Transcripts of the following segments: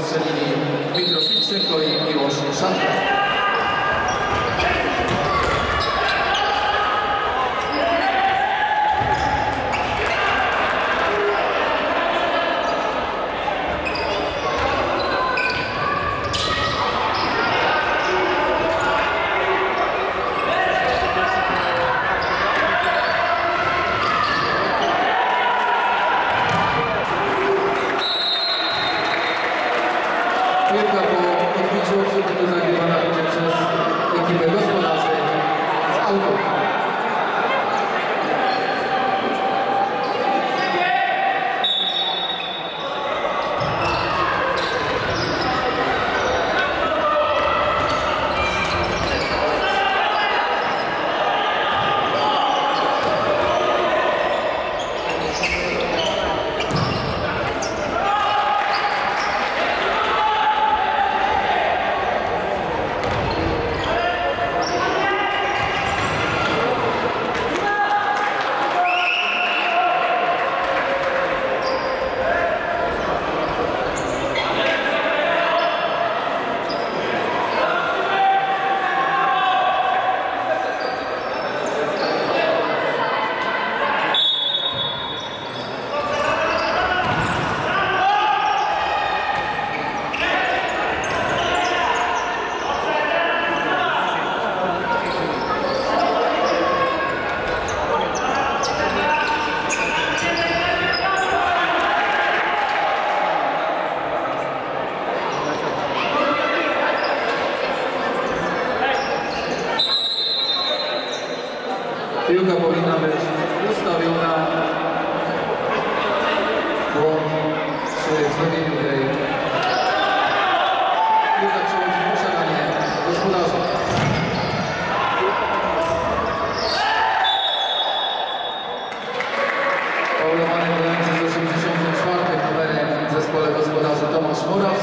وسلم piłka po podbiciu, który zagrywana będzie przez ekipę gospodarzy z auto.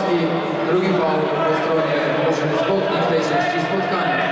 Drugi faul po stronie Bożeny Zbotni w tej części spotkania.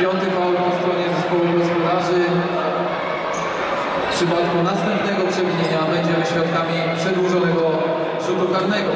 Piąty faul po stronie zespołu gospodarzy. W przypadku następnego przewinienia będziemy świadkami przedłużonego rzutu karnego.